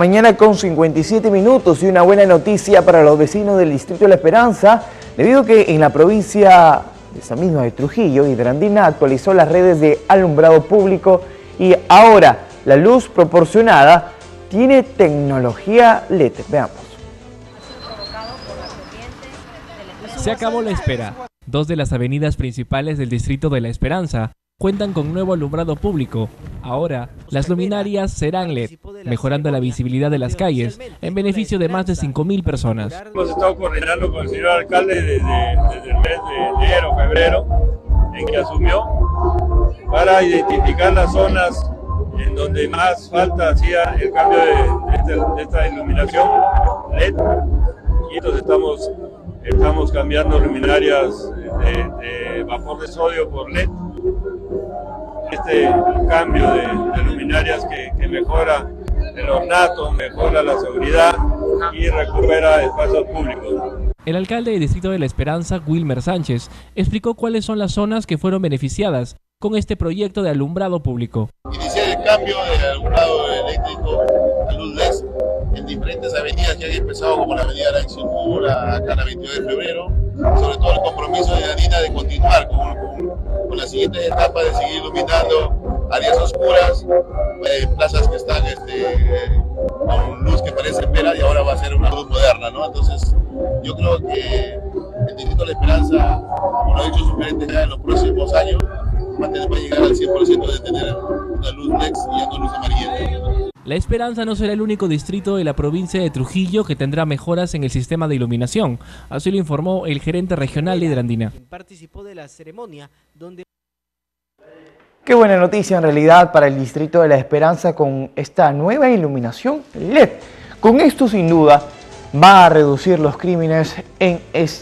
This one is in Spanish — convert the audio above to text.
Mañana con 57 minutos y una buena noticia para los vecinos del Distrito de La Esperanza, debido a que en la provincia de esa misma de Trujillo, Hidrandina actualizó las redes de alumbrado público y ahora la luz proporcionada tiene tecnología LED. Veamos. Se acabó la espera. Dos de las avenidas principales del Distrito de La Esperanza cuentan con nuevo alumbrado público. Ahora, las luminarias serán LED, mejorando la visibilidad de las calles, en beneficio de más de 5.000 personas. Hemos estado coordinando con el señor alcalde desde, desde el mes de enero, febrero, en que asumió, para identificar las zonas en donde más falta hacía el cambio de, esta, esta, iluminación LED. Y entonces estamos, estamos cambiando luminarias de, de vapor de sodio por LED este cambio de, luminarias que, mejora el ornato, mejora la seguridad y recupera espacios públicos. El alcalde del Distrito de La Esperanza, Wilmer Sánchez, explicó cuáles son las zonas que fueron beneficiadas con este proyecto de alumbrado público. Iniciar el cambio de alumbrado eléctrico a luz LED en diferentes avenidas que han empezado como la avenida La Eximura, acá la 22 de febrero, sobre todo el compromiso de Danina de continuar con, con las siguientes etapas de seguir iluminando áreas oscuras, eh, plazas que están este, con luz que parece espera y ahora va a ser una luz moderna, ¿no? Entonces, yo creo que el Distrito de la Esperanza, como lo ha dicho su gerente ya en los próximos años, va a, llegar al 100% de tener una luz NEX y una luz amarilla. La Esperanza no será el único distrito de la provincia de Trujillo que tendrá mejoras en el sistema de iluminación, así lo informó el gerente regional de Hidrandina. Participó de la ceremonia donde... Qué buena noticia en realidad para el distrito de La Esperanza con esta nueva iluminación LED. Con esto sin duda va a reducir los crímenes en este